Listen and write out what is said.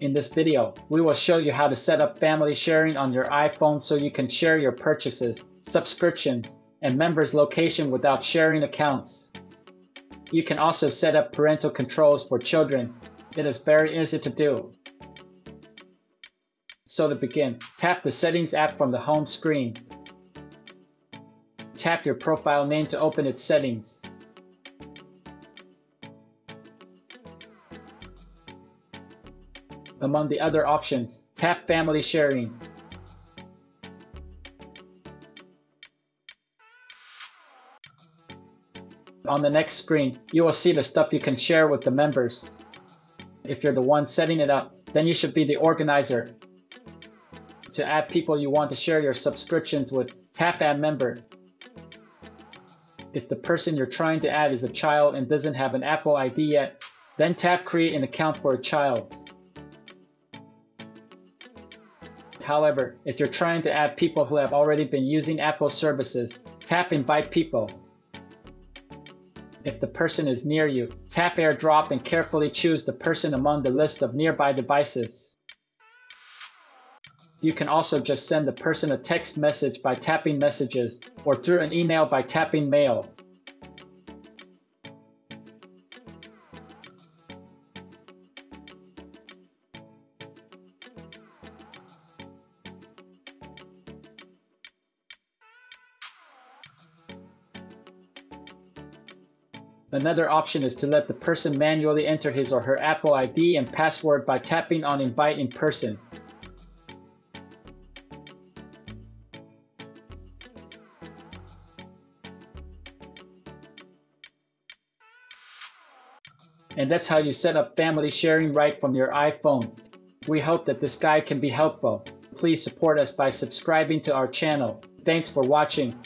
In this video, we will show you how to set up family sharing on your iPhone so you can share your purchases, subscriptions, and members' location without sharing accounts. You can also set up parental controls for children. It is very easy to do. So to begin, tap the Settings app from the home screen. Tap your profile name to open its settings. Among the other options, tap Family Sharing. On the next screen, you will see the stuff you can share with the members. If you're the one setting it up, then you should be the organizer. To add people you want to share your subscriptions with, tap Add Member. If the person you're trying to add is a child and doesn't have an Apple ID yet, then tap Create an account for a child. However, if you're trying to add people who have already been using Apple services, tap Invite People. If the person is near you, tap AirDrop and carefully choose the person among the list of nearby devices. You can also just send the person a text message by tapping Messages, or through an email by tapping Mail. Another option is to let the person manually enter his or her Apple ID and password by tapping on Invite in person. And that's how you set up family sharing right from your iPhone. We hope that this guide can be helpful. Please support us by subscribing to our channel. Thanks for watching.